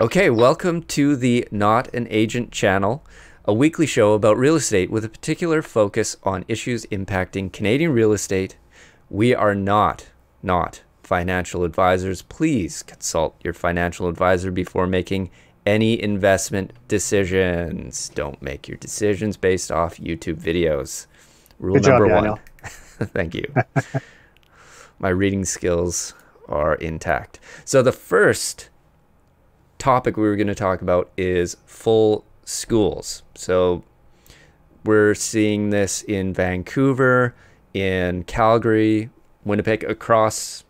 Okay, welcome to the Not an Agent channel, a weekly show about real estate with a particular focus on issues impacting Canadian real estate. We are not, not financial advisors. Please consult your financial advisor before making any investment decisions. Don't make your decisions based off YouTube videos. Rule Good number job, one. Thank you. My reading skills are intact. So the first topic we were going to talk about is full schools. So we're seeing this in Vancouver, in Calgary, Winnipeg, across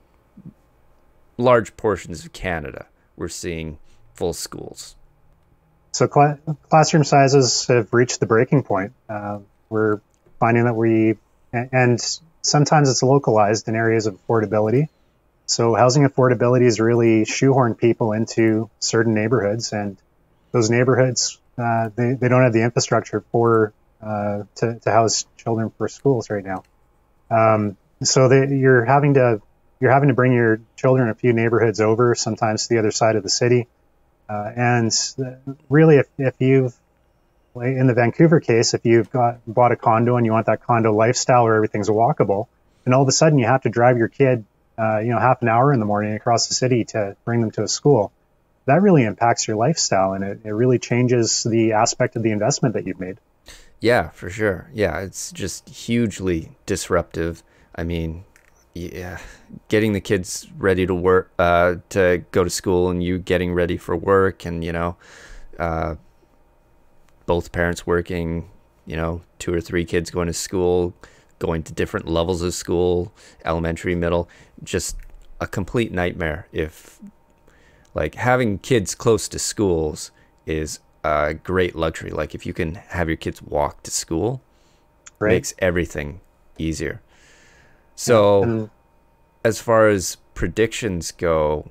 large portions of Canada. We're seeing full schools. So cla- classroom sizes have reached the breaking point. Uh, we're finding that we, and sometimes it's localized in areas of affordability. So housing affordability has really shoehorned people into certain neighborhoods, and those neighborhoods uh, they, they don't have the infrastructure for uh, to, to house children for schools right now. Um, so they, you're having to you're having to bring your children a few neighborhoods over, sometimes to the other side of the city. Uh, and really, if, if you've in the Vancouver case, if you've got bought a condo and you want that condo lifestyle where everything's walkable, and all of a sudden you have to drive your kid uh, you know, half an hour in the morning across the city to bring them to a school, that really impacts your lifestyle and it, it really changes the aspect of the investment that you've made. Yeah, for sure. Yeah, it's just hugely disruptive. I mean, yeah, getting the kids ready to work, uh, to go to school, and you getting ready for work, and you know, uh, both parents working, you know, two or three kids going to school, going to different levels of school, elementary, middle, just a complete nightmare. If like having kids close to schools is a great luxury. Like if you can have your kids walk to school, Right. makes everything easier. So, as far as predictions go,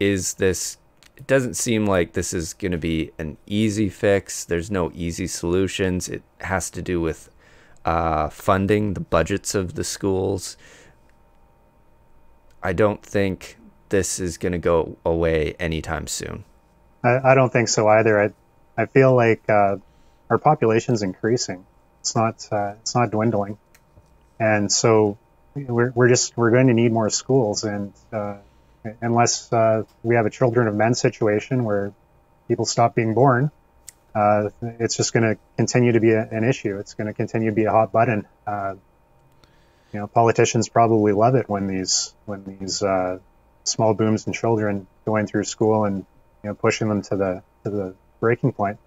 is this? It doesn't seem like this is going to be an easy fix. There's no easy solutions. It has to do with uh, funding, the budgets of the schools. I don't think this is going to go away anytime soon. I, I don't think so either. I, I feel like uh, our population's increasing. It's not uh, it's not dwindling, and so we're, we're just we're going to need more schools. And uh, unless uh, we have a children of men situation where people stop being born, uh, it's just going to continue to be a, an issue. It's going to continue to be a hot button. Uh, you know, politicians probably love it when these when these uh, small booms and children going through school and you know pushing them to the to the breaking point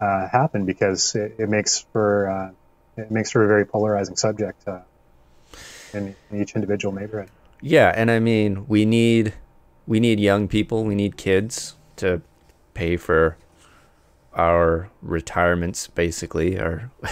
uh, happen because it, it makes for uh, it makes for a very polarizing subject uh, in, in each individual neighborhood. Yeah, and I mean, we need we need young people, we need kids to pay for our retirements, basically, our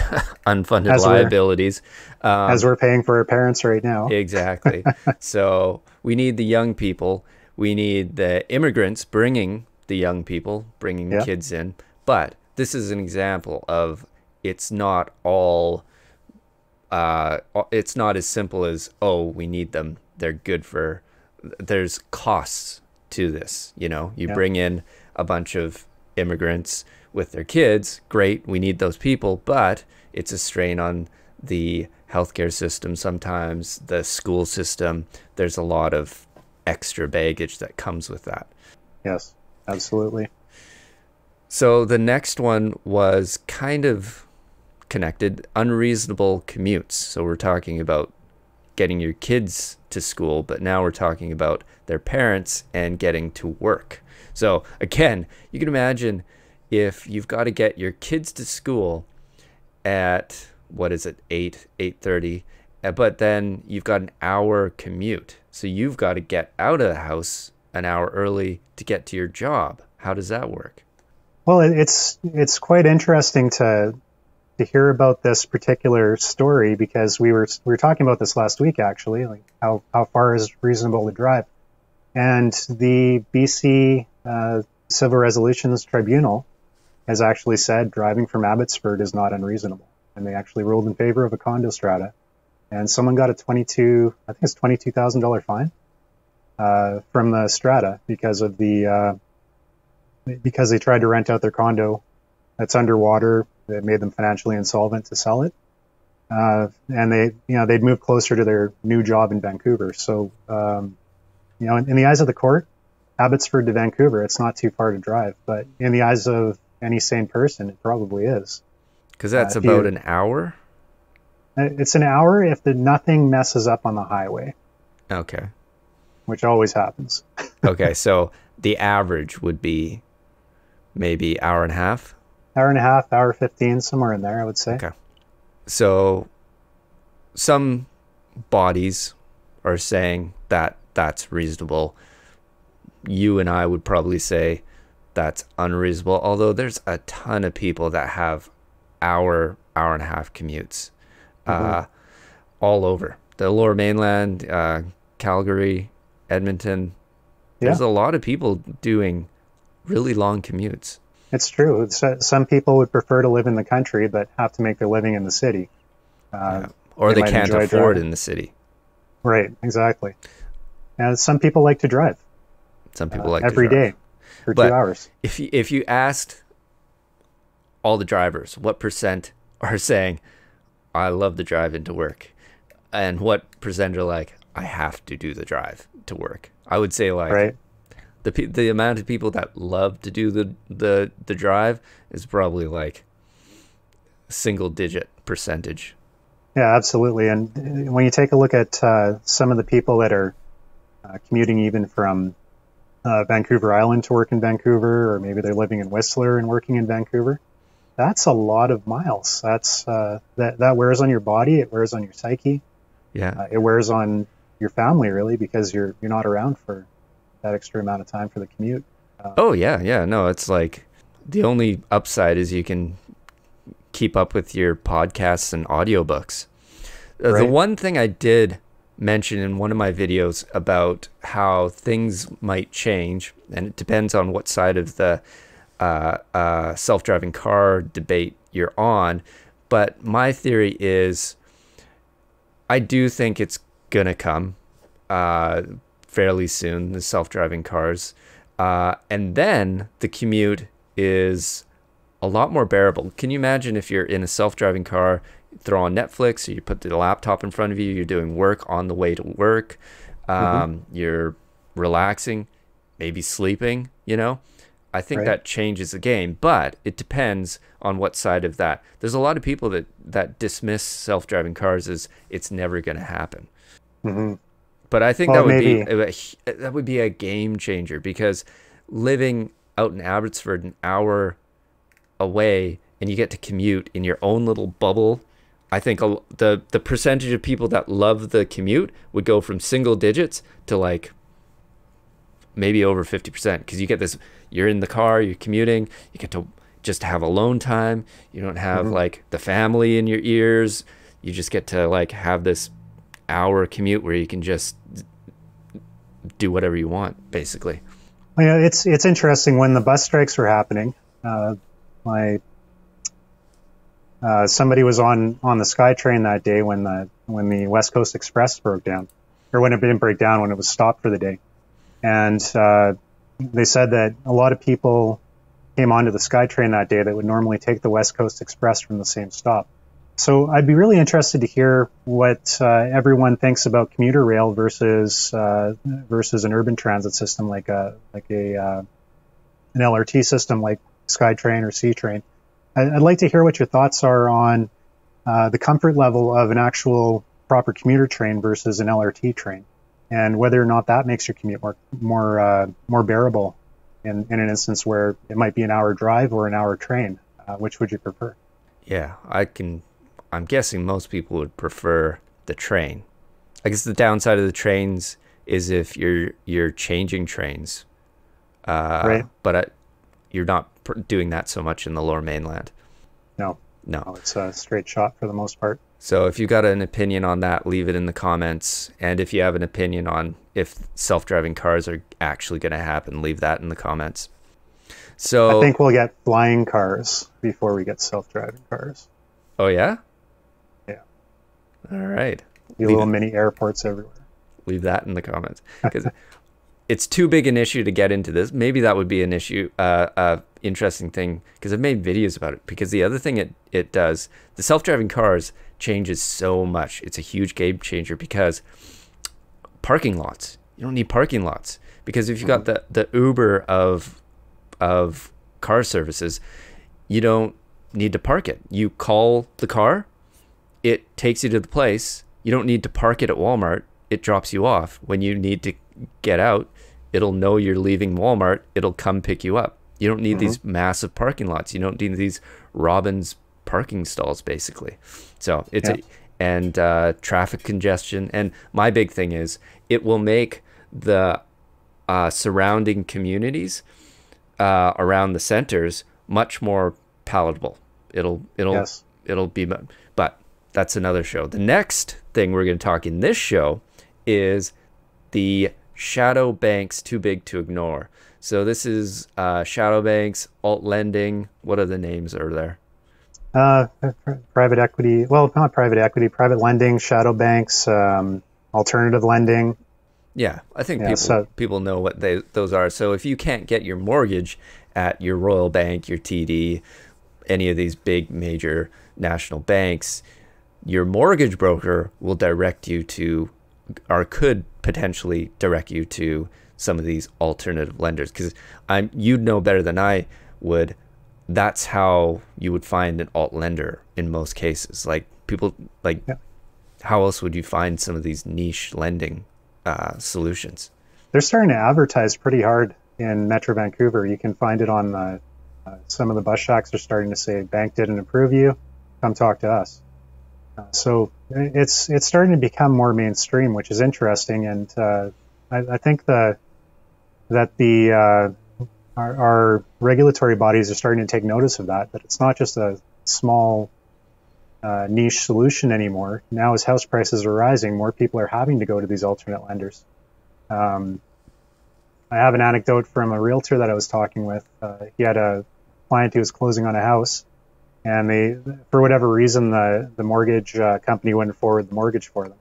unfunded As liabilities. Um, As we're paying for our parents right now, exactly. so we need the young people. We need the immigrants bringing the young people, bringing Yeah. kids in. But this is an example of it's not all. Uh, it's not as simple as oh, we need them. They're good for. There's costs to this. You know, you Yeah. bring in a bunch of immigrants with their kids. Great, we need those people, but it's a strain on the healthcare system sometimes, the school system. There's a lot of extra baggage that comes with that. yes, absolutely. So the next one was kind of connected unreasonable commutes. So we're talking about getting your kids to school, but now we're talking about their parents and getting to work. So again, you can imagine if you've got to get your kids to school at what is it 8 8:30 uh, but then you've got an hour commute. So you've got to get out of the house an hour early to get to your job. How does that work? Well, it's it's quite interesting to to hear about this particular story because we were we were talking about this last week actually, like how how far is reasonable to drive, and the BC uh, Civil Resolutions Tribunal has actually said driving from Abbotsford is not unreasonable, and they actually ruled in favor of a condo strata, and someone got a twenty two I think it's twenty two thousand dollar fine uh, from the strata because of the uh, because they tried to rent out their condo that's underwater. It made them financially insolvent to sell it. Uh, and they, you know, they'd move closer to their new job in Vancouver. So, um, you know, in, in, the eyes of the court, Abbotsford to Vancouver, it's not too far to drive. But in the eyes of any sane person, it probably is. Because that's uh, about you, an hour. Uh, it's an hour if the nothing messes up on the highway. Okay. Which always happens. okay, so the average would be maybe hour and a half. Hour and a half, hour fifteen, somewhere in there, I would say. Okay. So some bodies are saying that that's reasonable. You and I would probably say that's unreasonable, although there's a ton of people that have hour, hour and a half commutes mm-hmm. uh, all over the lower mainland, uh, Calgary, Edmonton. Yeah. There's a lot of people doing really long commutes. It's true. Uh, some people would prefer to live in the country, but have to make their living in the city. Uh, yeah. Or they, they can't afford driving. in the city. Right, exactly. And some people like to drive. Some people uh, like every day for but two hours. If you, if you asked all the drivers what percent are saying, I love the drive into work, and what percent are like, I have to do the drive to work. I would say like right the the amount of people that love to do the the the drive is probably like single digit percentage. Yeah, absolutely. And when you take a look at uh, some of the people that are uh, commuting even from uh, Vancouver Island to work in Vancouver, or maybe they're living in Whistler and working in Vancouver, that's a lot of miles. That's uh, that that wears on your body. It wears on your psyche. Yeah, uh, it wears on your family really because you're you're not around for that extra amount of time for the commute. Um, oh yeah, yeah. No, it's like the only upside is you can keep up with your podcasts and audiobooks. Uh, right. The one thing I did mention in one of my videos about how things might change, and it depends on what side of the uh, uh, self-driving car debate you're on. But my theory is, I do think it's gonna come. Uh, fairly soon, the self driving cars. Uh, and then the commute is a lot more bearable. Can you imagine if you're in a self driving car, throw on Netflix, or you put the laptop in front of you, you're doing work on the way to work, um, mm-hmm. you're relaxing, maybe sleeping, you know? I think right. that changes the game, but it depends on what side of that. There's a lot of people that, that dismiss self driving cars as it's never going to happen. Mm-hmm. But I think well, that would maybe. be that would be a game changer because living out in Abbotsford an hour away and you get to commute in your own little bubble. I think the the percentage of people that love the commute would go from single digits to like maybe over 50% because you get this you're in the car, you're commuting, you get to just have alone time. You don't have mm-hmm. like the family in your ears. You just get to like have this hour commute where you can just do whatever you want, basically. Yeah, it's it's interesting when the bus strikes were happening. Uh, my uh, somebody was on on the SkyTrain that day when the when the West Coast Express broke down, or when it didn't break down, when it was stopped for the day, and uh, they said that a lot of people came onto the SkyTrain that day that would normally take the West Coast Express from the same stop. So I'd be really interested to hear what uh, everyone thinks about commuter rail versus uh, versus an urban transit system like a like a uh, an LRT system like SkyTrain or C-Train. I'd like to hear what your thoughts are on uh, the comfort level of an actual proper commuter train versus an LRT train, and whether or not that makes your commute more more uh, more bearable in, in an instance where it might be an hour drive or an hour train. Uh, which would you prefer? Yeah, I can I'm guessing most people would prefer the train. I guess the downside of the trains is if you're you're changing trains, uh, right? But I, you're not doing that so much in the Lower Mainland. No, no, no, it's a straight shot for the most part. So if you've got an opinion on that, leave it in the comments. And if you have an opinion on if self-driving cars are actually going to happen, leave that in the comments. So I think we'll get flying cars before we get self-driving cars. Oh yeah. Yeah. All right. Be little mini airports everywhere. Leave that in the comments because it's too big an issue to get into this. Maybe that would be an issue, uh, uh interesting thing because I've made videos about it. Because the other thing it it does, the self driving cars changes so much. It's a huge game changer because parking lots. You don't need parking lots because if you've got the the Uber of of car services, you don't need to park it. You call the car, it takes you to the place. You don't need to park it at Walmart. It drops you off. When you need to get out, it'll know you're leaving Walmart. It'll come pick you up. You don't need mm-hmm. these massive parking lots. You don't need these Robbins parking stalls, basically. So it's yeah. a, and uh, traffic congestion. And my big thing is it will make the uh, surrounding communities uh, around the centers much more palatable. It'll it'll yes. it'll be, but that's another show. The next thing we're going to talk in this show is the shadow banks too big to ignore. So this is uh, shadow banks, alt lending. What other names are there? Uh, private equity. Well, not private equity. Private lending, shadow banks, um, alternative lending. Yeah, I think yeah, people so, people know what they those are. So if you can't get your mortgage at your Royal Bank, your TD, any of these big major national banks, your mortgage broker will direct you to or could potentially direct you to some of these alternative lenders because I'm you'd know better than I would. That's how you would find an alt lender in most cases. Like people like, yeah. how else would you find some of these niche lending uh, solutions? They're starting to advertise pretty hard in Metro Vancouver. You can find it on the, uh, some of the bus shacks are starting to say, "Bank didn't approve you, come talk to us." So it's it's starting to become more mainstream, which is interesting, and uh, I, I, think the that the uh, our, our, regulatory bodies are starting to take notice of that. That it's not just a small uh, niche solution anymore. Now, as house prices are rising, more people are having to go to these alternate lenders. Um, I have an anecdote from a realtor that I was talking with. Uh, he had a client who was closing on a house, and they, for whatever reason, the the mortgage uh, company wouldn't forward the mortgage for them,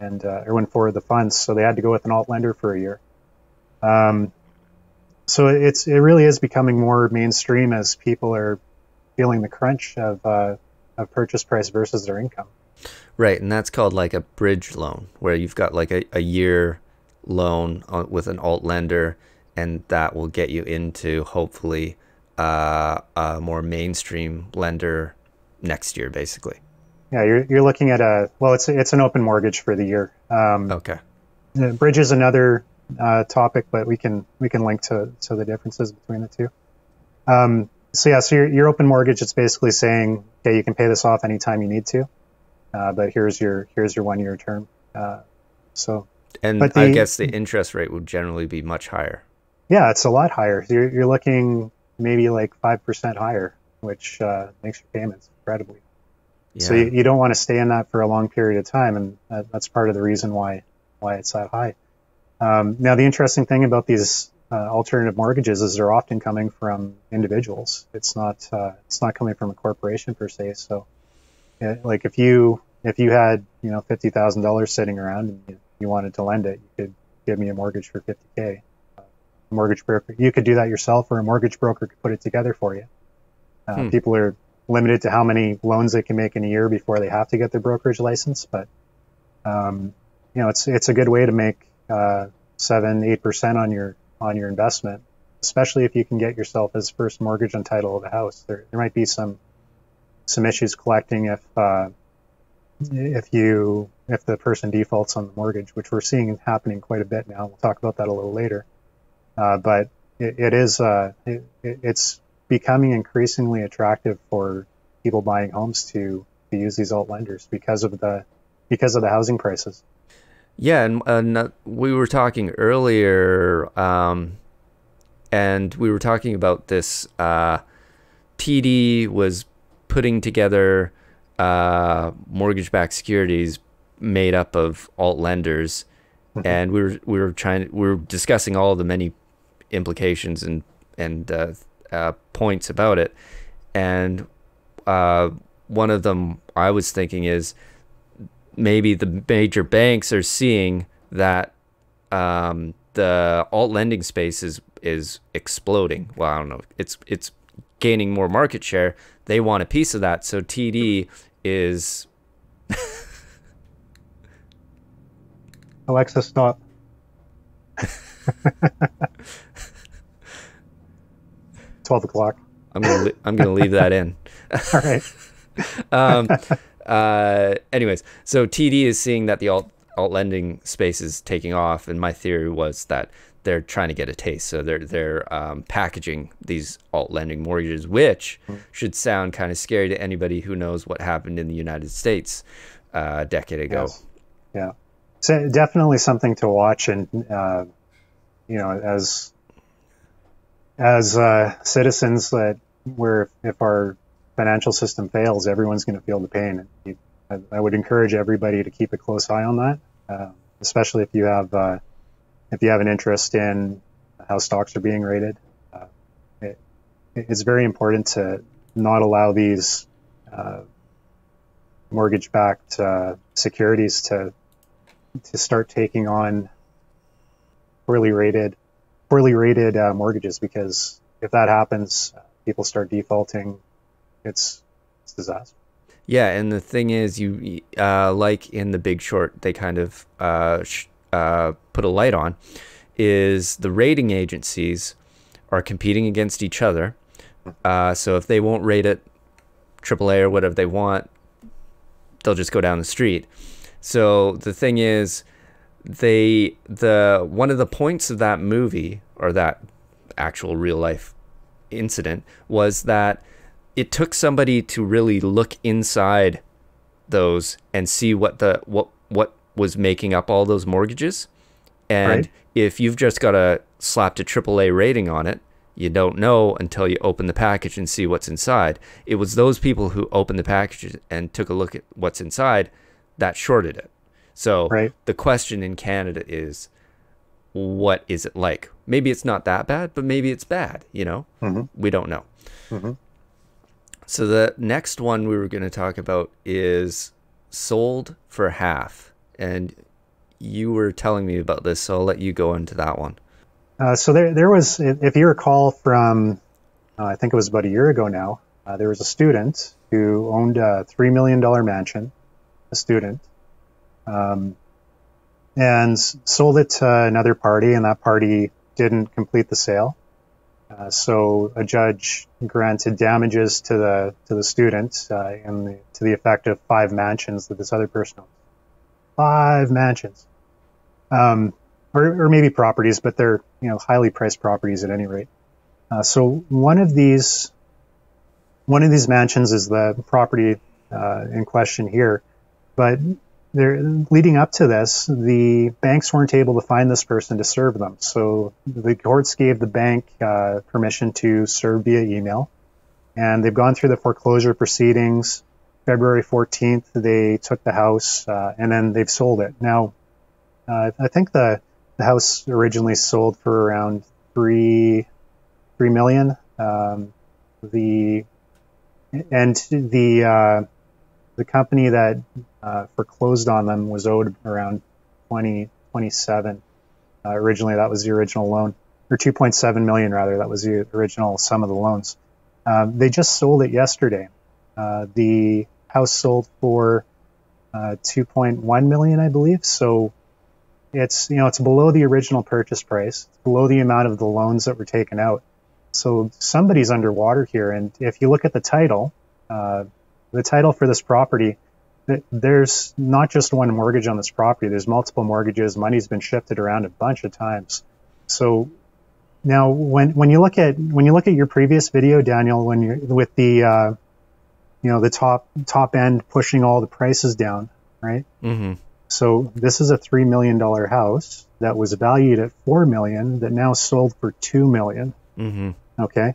and uh, or wouldn't forward the funds, so they had to go with an alt lender for a year. Um, so it's it really is becoming more mainstream as people are feeling the crunch of uh, of purchase price versus their income. Right, and that's called like a bridge loan, where you've got like a, a year loan on, with an alt lender, and that will get you into hopefully uh, a more mainstream lender next year, basically. Yeah, you're you're looking at a well, it's it's an open mortgage for the year. Um, okay. Bridge is another uh, topic, but we can we can link to to the differences between the two. Um, so yeah, so your, your open mortgage, it's basically saying, okay, you can pay this off anytime you need to, uh, but here's your here's your one year term. Uh, so and the, I guess the interest rate would generally be much higher. Yeah, it's a lot higher. You're, you're looking maybe like 5% higher, which uh, makes your payments incredibly. Yeah. So you, you, don't want to stay in that for a long period of time. And that, that's part of the reason why, why it's that high. Um, now, the interesting thing about these uh, alternative mortgages is they're often coming from individuals. It's not, uh, it's not coming from a corporation per se. So it, like if you, if you had, you know, $50,000 sitting around and you you wanted to lend it, you could give me a mortgage for 50k. Uh, mortgage broker, you could do that yourself, or a mortgage broker could put it together for you. Uh, hmm. People are limited to how many loans they can make in a year before they have to get their brokerage license, but um, you know, it's it's a good way to make uh, seven, eight percent on your on your investment, especially if you can get yourself as first mortgage on title of a house. There there might be some some issues collecting if uh, if you if the person defaults on the mortgage, which we're seeing happening quite a bit now. We'll talk about that a little later. Uh, but it, it is uh, it, it's becoming increasingly attractive for people buying homes to to use these alt lenders because of the because of the housing prices. Yeah, and, and we were talking earlier, um, and we were talking about this. Uh, TD was putting together uh, mortgage-backed securities made up of alt lenders, mm-hmm. and we were we were trying we were discussing all the many implications and and uh, uh, points about it, and uh, one of them I was thinking is maybe the major banks are seeing that um, the alt lending space is is exploding. Well, I don't know. It's it's gaining more market share. They want a piece of that. So TD is Alexa, stop. Twelve o'clock. I'm gonna I'm gonna leave that in. All right. um, uh, anyways, so TD is seeing that the alt alt lending space is taking off, and my theory was that they're trying to get a taste, so they're they're um, packaging these alt lending mortgages, which should sound kind of scary to anybody who knows what happened in the United States uh, a decade ago. Yes. Yeah, so definitely something to watch, and uh, you know, as as uh, citizens, that where if our financial system fails, everyone's going to feel the pain. I, I, would encourage everybody to keep a close eye on that, uh, especially if you have uh, if you have an interest in how stocks are being rated. Uh, it, it's very important to not allow these uh, mortgage-backed uh, securities to to start taking on poorly rated poorly rated uh, mortgages because if that happens, people start defaulting. It's, it's disaster. Yeah, and the thing is, you uh, like in The Big Short, they kind of uh, uh, put a light on, is the rating agencies are competing against each other. Uh, so if they won't rate it AAA or whatever they want, they'll just go down the street. So the thing is, they the one of the points of that movie or that actual real life incident was that it took somebody to really look inside those and see what the what what was making up all those mortgages. And right. if you've just got a slapped a AAA rating on it, you don't know until you open the package and see what's inside. It was those people who opened the package and took a look at what's inside that shorted it. So right. the question in Canada is, what is it like? Maybe it's not that bad, but maybe it's bad. You know, mm-hmm. we don't know. Mm-hmm. So the next one we were going to talk about is sold for half, and you were telling me about this, so I'll let you go into that one. Uh, so there, there was, if you recall from, uh, I think it was about a year ago now, uh, there was a student who owned a three million dollar mansion, a student, um, and sold it to another party, and that party didn't complete the sale. Uh, so a judge granted damages to the to the student uh, in the, to the effect of five mansions that this other person owns. Five mansions, um, or, or maybe properties, but they're you know highly priced properties at any rate. Uh, so one of these one of these mansions is the property uh, in question here, but there, leading up to this, the banks weren't able to find this person to serve them. So the courts gave the bank uh, permission to serve via email. And they've gone through the foreclosure proceedings. February 14th, they took the house uh, and then they've sold it. Now, uh, I think the, the house originally sold for around three, three million. Um, the, and the, uh, the company that uh, foreclosed on them was owed around 20, 27. Uh, originally, that was the original loan, or 2.7 million rather. That was the original sum of the loans. Um, they just sold it yesterday. Uh, the house sold for uh, 2.1 million, I believe. So it's you know it's below the original purchase price, below the amount of the loans that were taken out. So somebody's underwater here. And if you look at the title, uh, the title for this property, there's not just one mortgage on this property. There's multiple mortgages. Money's been shifted around a bunch of times. So now, when when you look at when you look at your previous video, Daniel, when you're with the uh, you know the top top end pushing all the prices down, right? Mm-hmm. So this is a three million dollar house that was valued at four million that now sold for two million. Mm-hmm. Okay,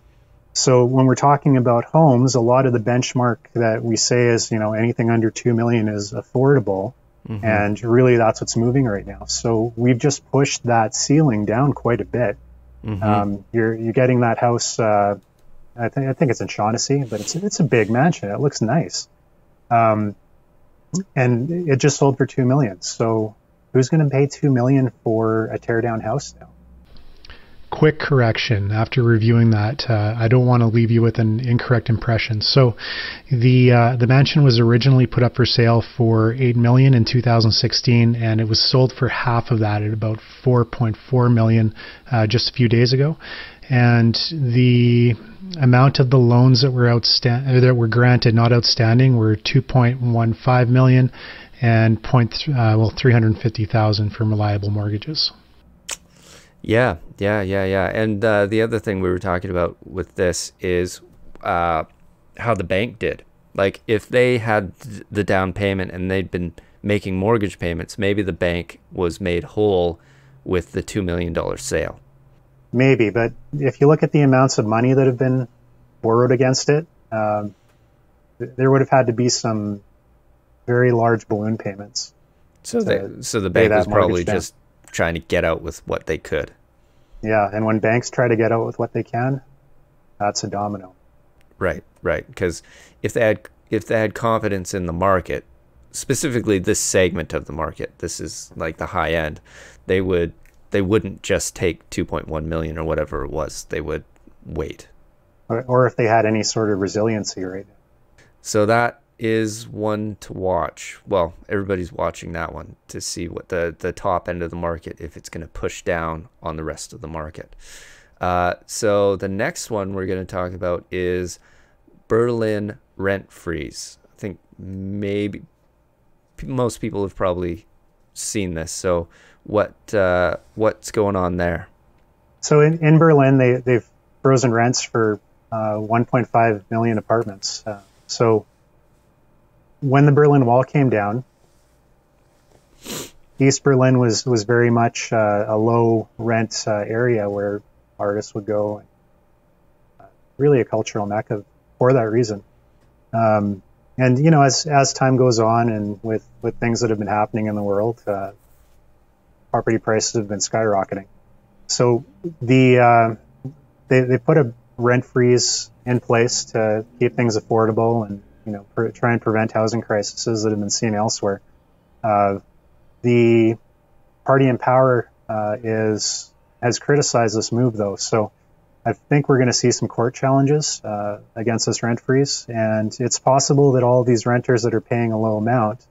so when we're talking about homes, a lot of the benchmark that we say is, you know, anything under 2 million is affordable. Mm-hmm. And really that's what's moving right now. So we've just pushed that ceiling down quite a bit. Mm-hmm. Um, you're, you're getting that house, uh, I think, I think it's in Shaughnessy, but it's, it's a big mansion. It looks nice. Um, and it just sold for 2 million. So who's going to pay 2 million for a teardown house now? Quick correction after reviewing that. Uh, I don't want to leave you with an incorrect impression. So, the uh, the mansion was originally put up for sale for eight million in 2016, and it was sold for half of that at about 4.4 million uh, just a few days ago. And the amount of the loans that were outstanding that were granted, not outstanding, were 2.15 million and point uh, well 350,000 for reliable mortgages. Yeah, yeah, yeah, yeah. And uh, the other thing we were talking about with this is uh, how the bank did. Like, if they had the down payment and they'd been making mortgage payments, maybe the bank was made whole with the $2 million sale. Maybe, but if you look at the amounts of money that have been borrowed against it, um, there would have had to be some very large balloon payments. So they, so the bank was probably just trying to get out with what they could. Yeah, and when banks try to get out with what they can, that's a domino. Right, right. Because if they had if they had confidence in the market, specifically this segment of the market, this is like the high end, they would they wouldn't just take 2.1 million or whatever it was. They would wait. Or, or if they had any sort of resiliency right. So that is one to watch. Well, everybody's watching that one to see what the, the top end of the market, if it's going to push down on the rest of the market. Uh, so the next one we're going to talk about is Berlin rent freeze. I think maybe most people have probably seen this. So what uh, what's going on there? So in, in Berlin, they they've frozen rents for uh, 1.5 million apartments. Uh, so when the Berlin Wall came down, East Berlin was was very much uh, a low rent uh, area where artists would go. Uh, really, a cultural mecca for that reason. Um, and you know, as as time goes on, and with with things that have been happening in the world, uh, property prices have been skyrocketing. So the uh, they they put a rent freeze in place to keep things affordable and you know, per, try and prevent housing crises that have been seen elsewhere. Uh, the party in power uh, is has criticized this move, though. So I think we're going to see some court challenges uh, against this rent freeze, and it's possible that all these renters that are paying a low amount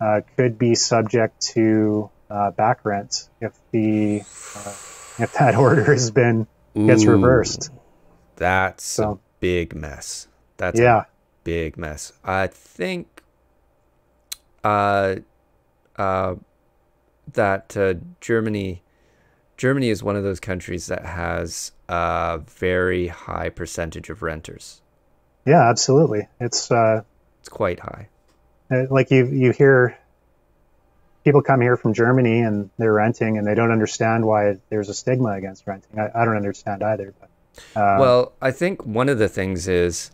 uh, could be subject to uh, back rent if the uh, if that order has been gets Ooh, reversed. That's so, a big mess. That's yeah big mess. I think uh, uh, that uh, Germany Germany is one of those countries that has a very high percentage of renters. Yeah, absolutely. It's uh, it's quite high. Uh, like you you hear people come here from Germany and they're renting and they don't understand why there's a stigma against renting. I, I don't understand either. But uh, well, I think one of the things is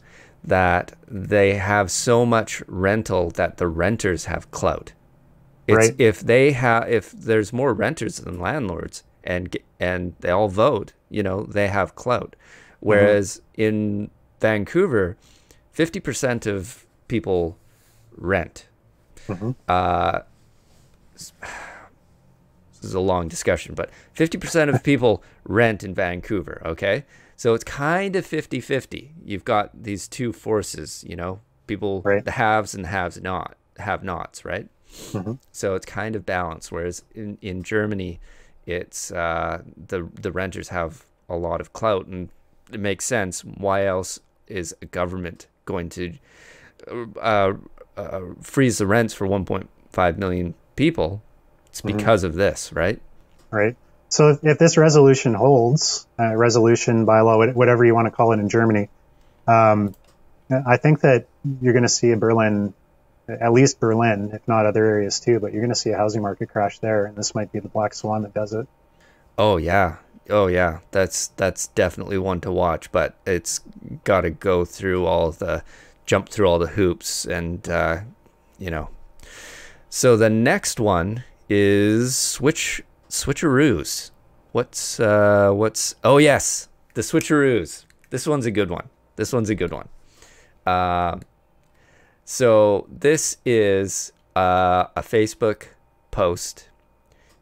that they have so much rental that the renters have clout. It's right. if they have if there's more renters than landlords and and they all vote, you know, they have clout. Whereas mm-hmm. in Vancouver, 50% of people rent. Mm-hmm. Uh, this is a long discussion, but 50% of people rent in Vancouver, okay? So it's kind of 50 50. You've got these two forces, you know, people, right. the haves and the haves not, have nots, right? Mm-hmm. So it's kind of balanced. Whereas in, in Germany, it's uh, the, the renters have a lot of clout and it makes sense. Why else is a government going to uh, uh, freeze the rents for 1.5 million people? It's mm-hmm. because mm-hmm. of this, right? Right. So if, if this resolution holds, uh, resolution bylaw, whatever you want to call it in Germany, um, I think that you're going to see a Berlin, at least Berlin, if not other areas too, but you're going to see a housing market crash there, and this might be the black swan that does it. Oh yeah, oh yeah, that's that's definitely one to watch, but it's got to go through all the, jump through all the hoops, and uh, you know. So the next one is switch switcheroos. What's uh what's oh yes, the switcheroos. This one's a good one. This one's a good one. Uh, so this is uh, a Facebook post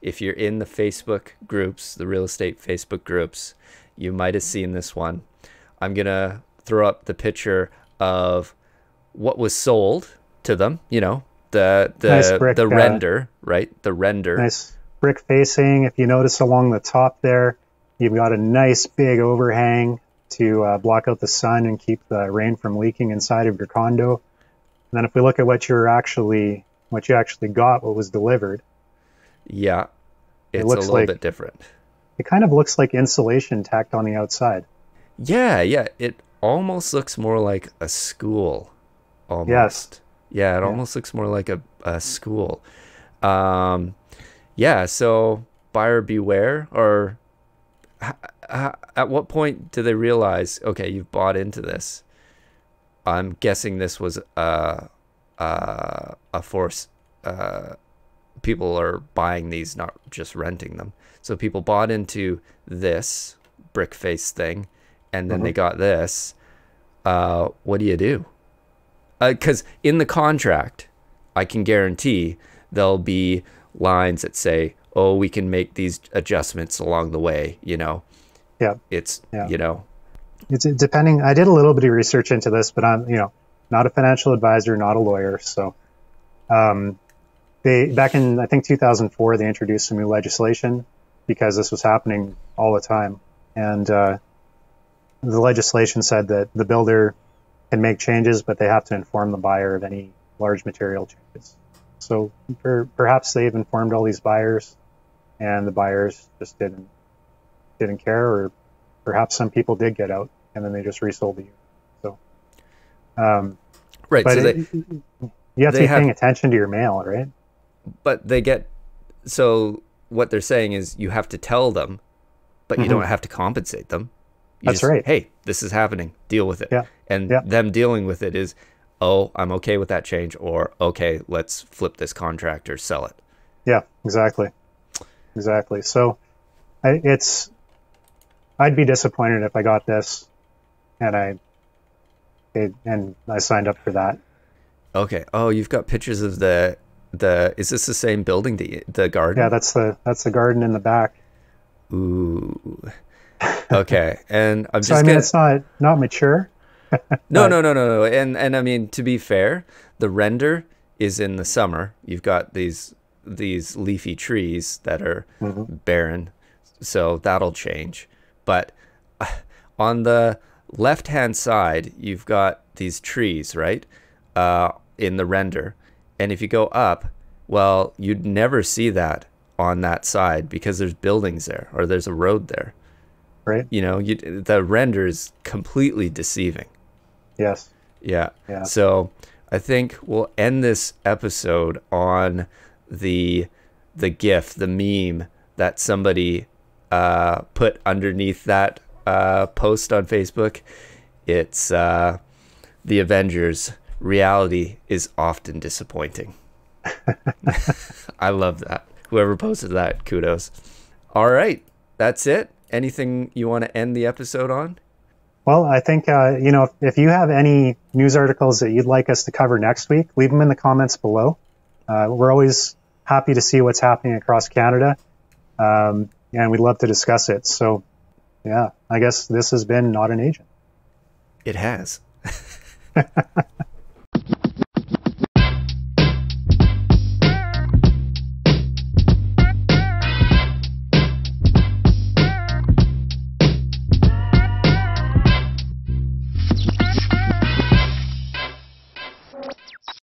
if you're in the Facebook groups, the real estate Facebook groups, you might have seen this one. I'm going to throw up the picture of what was sold to them, you know, the the Nice brick, the uh, render, right? The render. Nice brick facing. If you notice along the top there, you've got a nice big overhang to uh, block out the sun and keep the rain from leaking inside of your condo. And then if we look at what you're actually what you actually got, what was delivered, Yeah. It's a looks little like- bit different. it kind of looks like insulation tacked on the outside. Yeah, yeah. It almost looks more like a school. Almost. Yeah, it almost looks more like a, a school. Um, yeah, so buyer beware or at what point do they realize, okay, you've bought into this? I'm guessing this was a, a, a force. Uh, people are buying these, not just renting them. So people bought into this brick face thing, and then they got this. Uh, what do you do? Because in the contract, I can guarantee there'll be lines that say, "Oh, we can make these adjustments along the way." You know, Yeah. it's Yeah. you know, It's depending. I did a little bit of research into this, but I'm you know not a financial advisor, not a lawyer. So, um, they back in I think 2004 they introduced some new legislation because this was happening all the time, and uh, the legislation said that the builder can make changes, but they have to inform the buyer of any large material changes. So per, perhaps they've informed all these buyers, and the buyers just didn't didn't care, or perhaps some people did get out and then they just resold the unit. So, um, right. but so they, it- you have to be have- paying attention to your mail, right? but they get so what they're saying is you have to tell them but you Mhm. don't have to compensate them You That's just, right. hey this is happening deal with it Yeah. and Yeah. them dealing with it is oh i'm okay with that change or okay let's flip this contract or sell it Yeah, exactly, exactly. So, I, it's I'd be disappointed if I got this, and I it, and I signed up for that. okay oh you've got pictures of the the is this the same building the the garden Yeah, that's the that's the garden in the back. ooh okay and i'm So just I mean, gonna it's not not mature. No, no, no, no, no. And and I mean to be fair, the render is in the summer. You've got these these leafy trees that are Mm-hmm. barren, so that'll change. But uh, on the left hand side, you've got these trees, right? Uh, in the render, and if you go up, well, you'd never see that on that side because there's buildings there or there's a road there. Right? You know, you, the render is completely deceiving. Yes. Yeah. Yeah. So I think we'll end this episode on the the GIF, the meme that somebody uh, put underneath that uh, post on Facebook. It's uh, the Avengers. Reality is often disappointing. I love that. Whoever posted that, kudos. All right, that's it. Anything you want to end the episode on? Well, I think uh, you know if, if you have any news articles that you'd like us to cover next week, leave them in the comments below. Uh, we're always happy to see what's happening across Canada, um, and we'd love to discuss it. So, yeah, I guess this has been not an agent. It has.